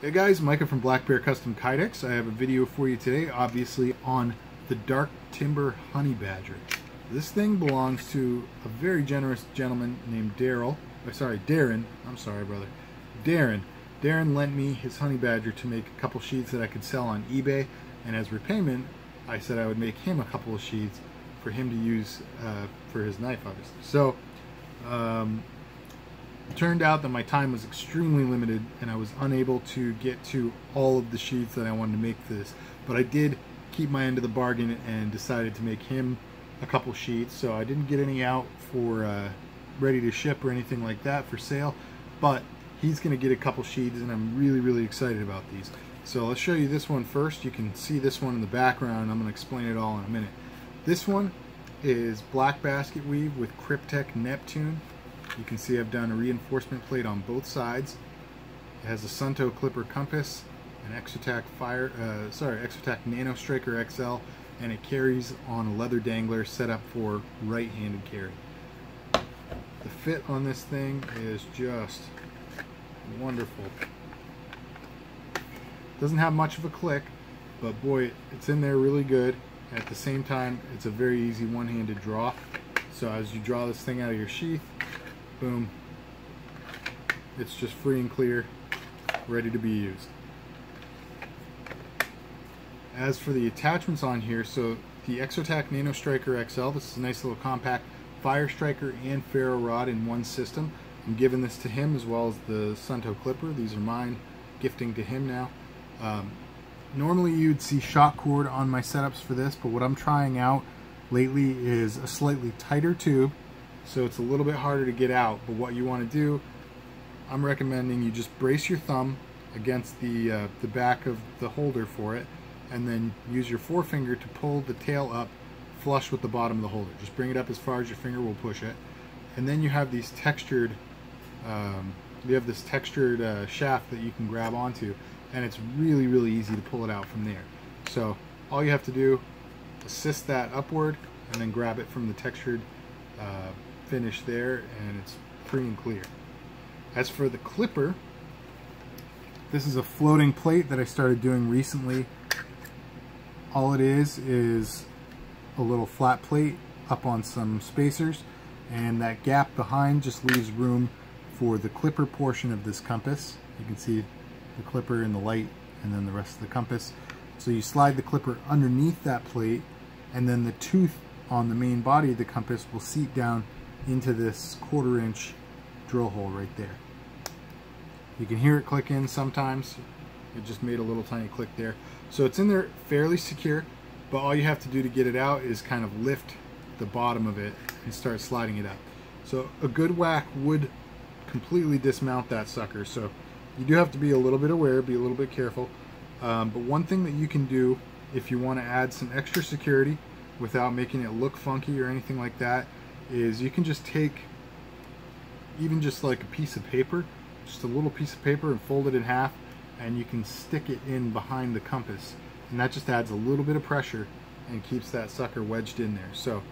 Hey guys, Micah from Black Bear Custom Kydex. I have a video for you today, obviously on the Dark Timber Honey Badger. This thing belongs to a very generous gentleman named Daryl. Oh, sorry, Darren. I'm sorry, brother. Darren. Darren lent me his honey badger to make a couple sheets that I could sell on eBay, and as repayment, I said I would make him a couple of sheets for him to use uh, for his knife, obviously. So, um, it turned out that my time was extremely limited and I was unable to get to all of the sheets that I wanted to make this. But I did keep my end of the bargain and decided to make him a couple sheets. So I didn't get any out for uh, ready to ship or anything like that for sale. But he's going to get a couple sheets and I'm really, really excited about these. So let's show you this one first. You can see this one in the background. I'm going to explain it all in a minute. This one is black basket weave with Kryptek Neptune. You can see I've done a reinforcement plate on both sides. It has a Suunto Clipper compass, an Exotac Fire, uh, sorry, Exotac Nano Striker XL, and it carries on a leather dangler set up for right-handed carry. The fit on this thing is just wonderful. Doesn't have much of a click, but boy, it's in there really good. At the same time, it's a very easy one-handed draw. So as you draw this thing out of your sheath, boom, it's just free and clear, ready to be used. As for the attachments on here, so the Exotac Nano Striker XL, this is a nice little compact fire striker and ferro rod in one system. I'm giving this to him as well as the Suunto Clipper. These are mine, gifting to him now. Um, normally you'd see shock cord on my setups for this, but what I'm trying out lately is a slightly tighter tube, so it's a little bit harder to get out. But what you want to do, I'm recommending you just brace your thumb against the, uh, the back of the holder for it, and then use your forefinger to pull the tail up flush with the bottom of the holder. Just bring it up as far as your finger will push it. And then you have these textured, um, you have this textured uh, shaft that you can grab onto and it's really, really easy to pull it out from there. So all you have to do, is assist that upward and then grab it from the textured uh, finish there and it's free and clear. As for the clipper, this is a floating plate that I started doing recently. All it is is a little flat plate up on some spacers and that gap behind just leaves room for the clipper portion of this compass. You can see the clipper and the light and then the rest of the compass. So you slide the clipper underneath that plate and then the tooth on the main body of the compass will seat down into this quarter inch drill hole right there. You can hear it click in sometimes. It just made a little tiny click there. So it's in there fairly secure, but all you have to do to get it out is kind of lift the bottom of it and start sliding it up. So a good whack would completely dismount that sucker. So you do have to be a little bit aware, be a little bit careful. Um, but one thing that you can do if you want to add some extra security without making it look funky or anything like that is you can just take even just like a piece of paper, just a little piece of paper and fold it in half and you can stick it in behind the compass and that just adds a little bit of pressure and keeps that sucker wedged in there. So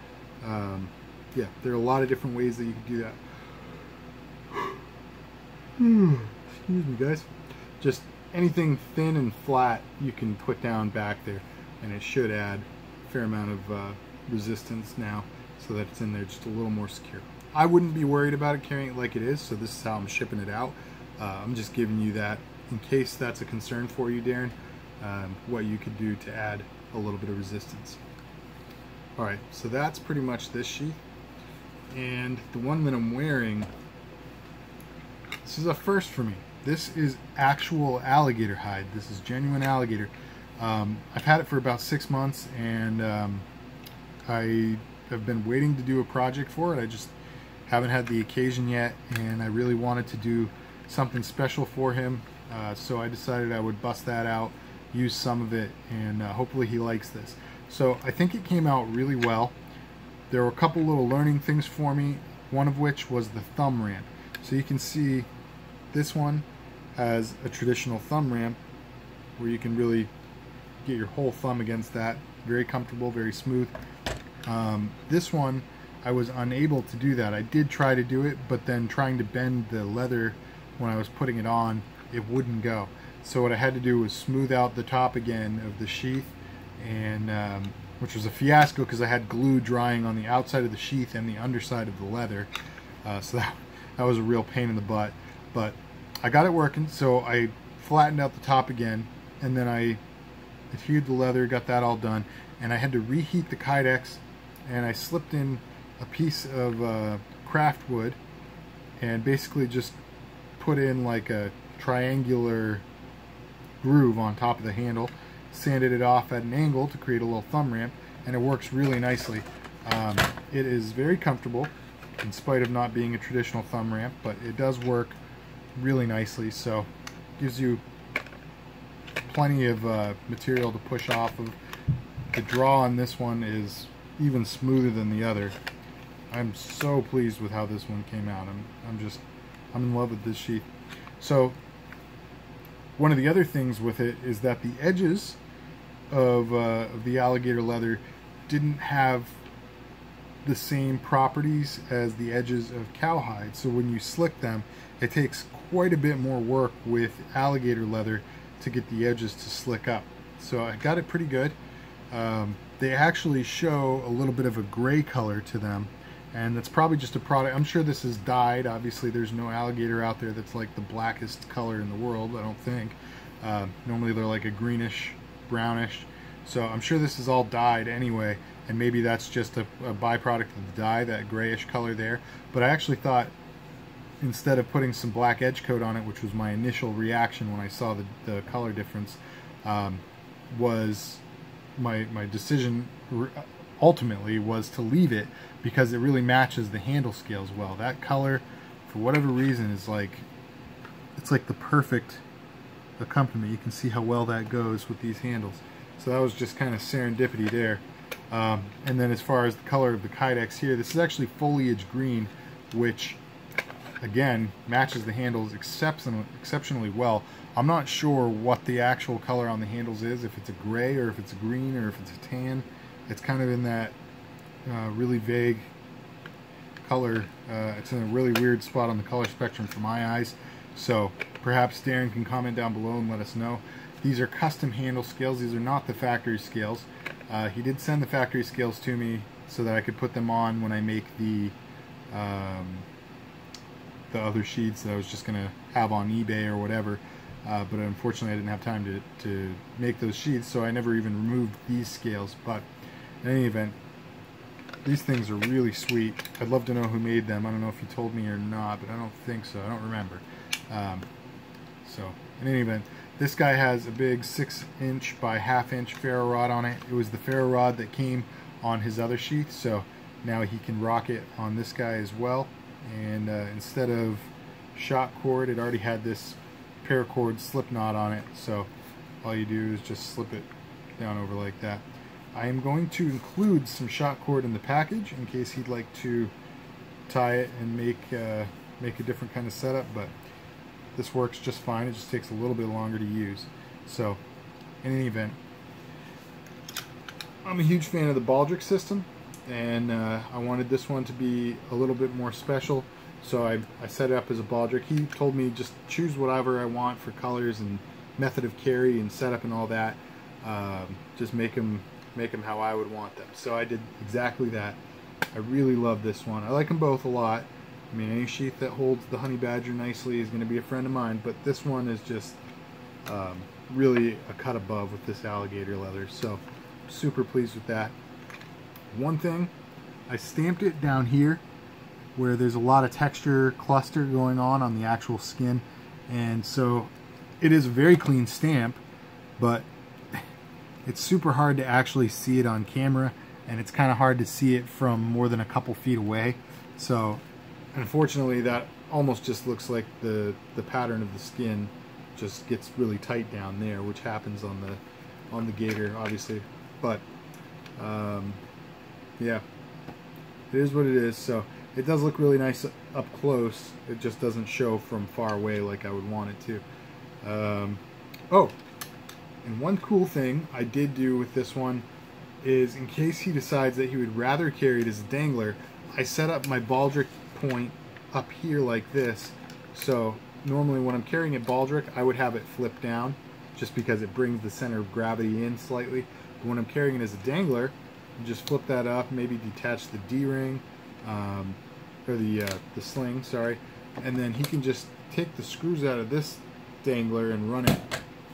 um, yeah, there are a lot of different ways that you can do that. excuse me guys, just anything thin and flat you can put down back there and it should add a fair amount of uh, resistance now so that it's in there just a little more secure. I wouldn't be worried about it carrying it like it is, so this is how I'm shipping it out. Uh, I'm just giving you that in case that's a concern for you, Darren, um, what you could do to add a little bit of resistance. Alright, so that's pretty much this sheath. And the one that I'm wearing, this is a first for me. This is actual alligator hide. This is genuine alligator. Um, I've had it for about six months and um, I have been waiting to do a project for it. I just haven't had the occasion yet and I really wanted to do something special for him. Uh, so I decided I would bust that out, use some of it, and uh, hopefully he likes this. So I think it came out really well. There were a couple little learning things for me, one of which was the thumb ramp. So you can see this one has a traditional thumb ramp where you can really get your whole thumb against that. Very comfortable, very smooth. Um, this one, I was unable to do that. I did try to do it, but then trying to bend the leather when I was putting it on, it wouldn't go. So what I had to do was smooth out the top again of the sheath, and um, which was a fiasco because I had glue drying on the outside of the sheath and the underside of the leather. Uh, so that, that was a real pain in the butt. But I got it working, so I flattened out the top again, and then I adhered the leather, got that all done, and I had to reheat the Kydex, and I slipped in a piece of uh, craft wood, and basically just put in like a triangular groove on top of the handle, sanded it off at an angle to create a little thumb ramp, and it works really nicely. Um, it is very comfortable, in spite of not being a traditional thumb ramp, but it does work really nicely, so gives you plenty of uh, material to push off of. The draw on this one is even smoother than the other. I'm so pleased with how this one came out. I'm, I'm just, I'm in love with this sheath. So one of the other things with it is that the edges of, uh, of the alligator leather didn't have the same properties as the edges of cowhide. So when you slick them, it takes quite a bit more work with alligator leather to get the edges to slick up. So I got it pretty good. Um, they actually show a little bit of a gray color to them and that's probably just a product I'm sure this is dyed obviously there's no alligator out there that's like the blackest color in the world I don't think. Uh, normally they're like a greenish brownish so I'm sure this is all dyed anyway and maybe that's just a, a byproduct of the dye that grayish color there. But I actually thought instead of putting some black edge coat on it which was my initial reaction when I saw the, the color difference um, was my my decision ultimately was to leave it because it really matches the handle scales well. That color, for whatever reason, is like, it's like the perfect accompaniment. You can see how well that goes with these handles. So that was just kind of serendipity there. Um, and then as far as the color of the Kydex here, this is actually foliage green, which again matches the handles exception exceptionally well. I'm not sure what the actual color on the handles is, if it's a gray or if it's a green or if it's a tan. It's kind of in that uh, really vague color. Uh, it's in a really weird spot on the color spectrum for my eyes. So perhaps Darren can comment down below and let us know. These are custom handle scales. These are not the factory scales. Uh, he did send the factory scales to me so that I could put them on when I make the um, the other sheets that I was just going to have on eBay or whatever. Uh, but unfortunately I didn't have time to, to make those sheets, so I never even removed these scales. But in any event, these things are really sweet. I'd love to know who made them. I don't know if you told me or not, but I don't think so. I don't remember. Um, so, in any event, this guy has a big 6 inch by half inch ferro rod on it. It was the ferro rod that came on his other sheath, so now he can rock it on this guy as well. And uh, instead of shock cord, it already had this paracord slip knot on it, so all you do is just slip it down over like that. I am going to include some shock cord in the package in case he'd like to tie it and make uh, make a different kind of setup but this works just fine. It just takes a little bit longer to use. So in any event I'm a huge fan of the Baldric system and uh, I wanted this one to be a little bit more special so I, I set it up as a Baldric he told me just choose whatever I want for colors and method of carry and setup and all that um, just make them make them how I would want them. So I did exactly that. I really love this one. I like them both a lot. I mean, any sheath that holds the honey badger nicely is going to be a friend of mine, but this one is just um, really a cut above with this alligator leather. So super pleased with that. One thing, I stamped it down here where there's a lot of texture cluster going on on the actual skin. And so it is a very clean stamp, but it's super hard to actually see it on camera and it's kind of hard to see it from more than a couple feet away. So unfortunately that almost just looks like the, the pattern of the skin just gets really tight down there, which happens on the on the gator, obviously. But um, yeah, it is what it is. So it does look really nice up close. It just doesn't show from far away like I would want it to. Um, oh, and one cool thing I did do with this one is in case he decides that he would rather carry it as a dangler, I set up my baldric point up here like this. So normally when I'm carrying a baldric, I would have it flip down just because it brings the center of gravity in slightly. But when I'm carrying it as a dangler, just flip that up, maybe detach the D-ring, um, or the, uh, the sling, sorry, and then he can just take the screws out of this dangler and run it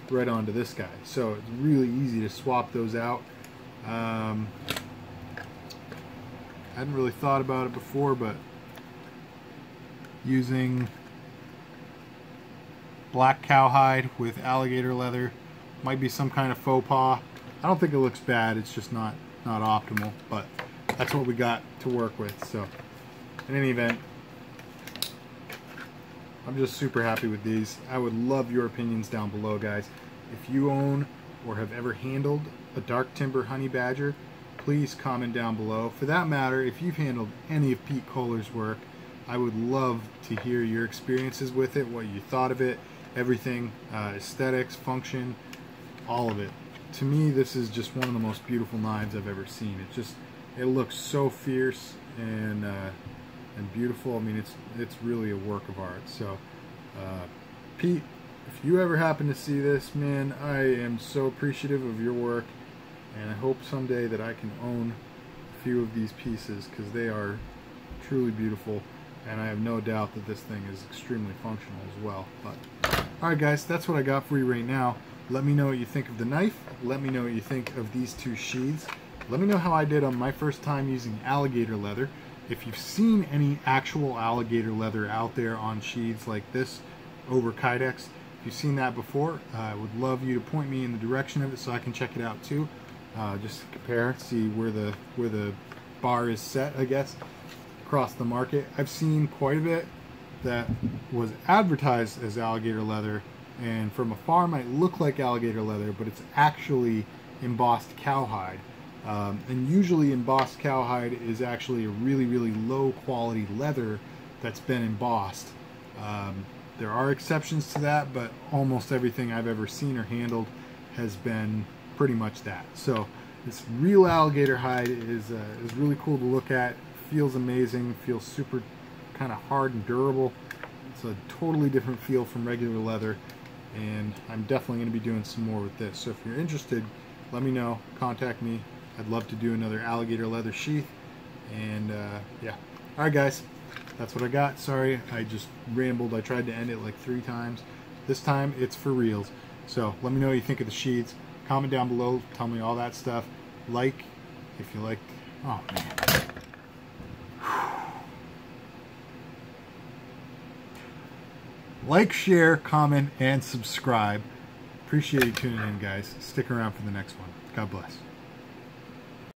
right onto this guy. So it's really easy to swap those out. Um, I hadn't really thought about it before, but using black cowhide with alligator leather might be some kind of faux pas. I don't think it looks bad. It's just not not optimal, but that's what we got to work with. So in any event, I'm just super happy with these. I would love your opinions down below, guys. If you own or have ever handled a dark timber honey badger, please comment down below. For that matter, if you've handled any of Pete Kohler's work, I would love to hear your experiences with it, what you thought of it, everything, uh, aesthetics, function, all of it. To me, this is just one of the most beautiful knives I've ever seen. It just, it looks so fierce and uh, and beautiful. I mean, it's it's really a work of art. So, uh, Pete, if you ever happen to see this, man, I am so appreciative of your work, and I hope someday that I can own a few of these pieces because they are truly beautiful, and I have no doubt that this thing is extremely functional as well. But all right, guys, that's what I got for you right now. Let me know what you think of the knife. Let me know what you think of these two sheaths. Let me know how I did on my first time using alligator leather. If you've seen any actual alligator leather out there on sheaths like this over Kydex, if you've seen that before, uh, I would love you to point me in the direction of it so I can check it out too. Uh, just compare, see where the where the bar is set, I guess, across the market. I've seen quite a bit that was advertised as alligator leather and from afar might look like alligator leather, but it's actually embossed cowhide. Um, and usually embossed cowhide is actually a really, really low quality leather that's been embossed. Um, there are exceptions to that, but almost everything I've ever seen or handled has been pretty much that. So this real alligator hide is, uh, is really cool to look at. Feels amazing, feels super kind of hard and durable. It's a totally different feel from regular leather and I'm definitely going to be doing some more with this. So if you're interested, let me know, contact me, I'd love to do another alligator leather sheath. And uh, yeah. Alright guys, that's what I got. Sorry, I just rambled. I tried to end it like three times. This time it's for reals. So let me know what you think of the sheaths. Comment down below. Tell me all that stuff. Like if you liked. Oh man. Like, share, comment, and subscribe. Appreciate you tuning in, guys. Stick around for the next one. God bless.